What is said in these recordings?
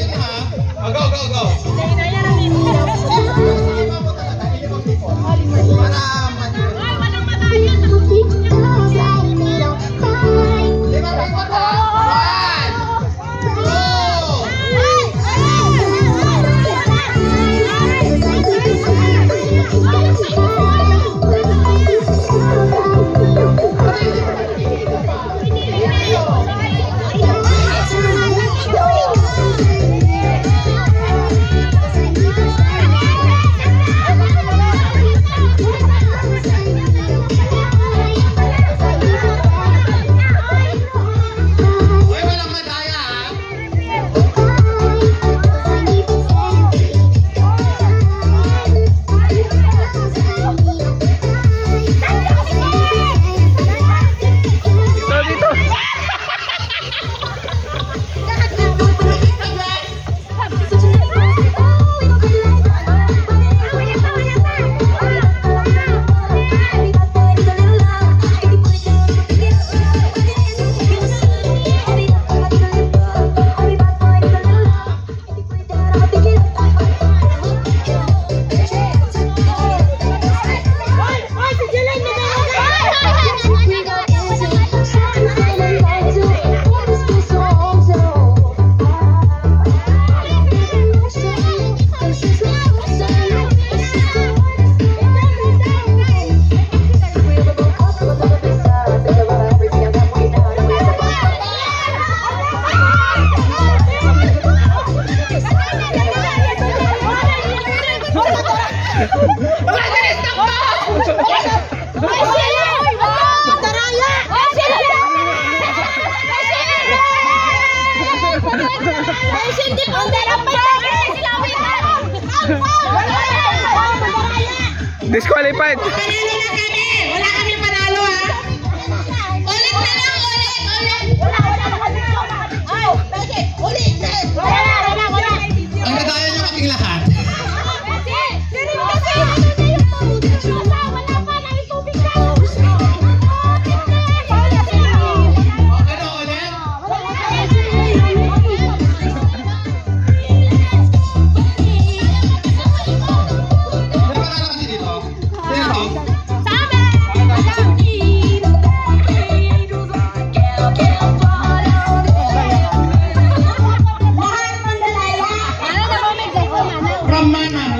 Go, go, go. Magalis na ko! Ay, sila! Mataraya! Ay, sila! Ay! Disqualified.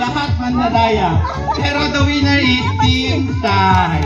Lahat mandadaya. Pero the winner is Team Sai.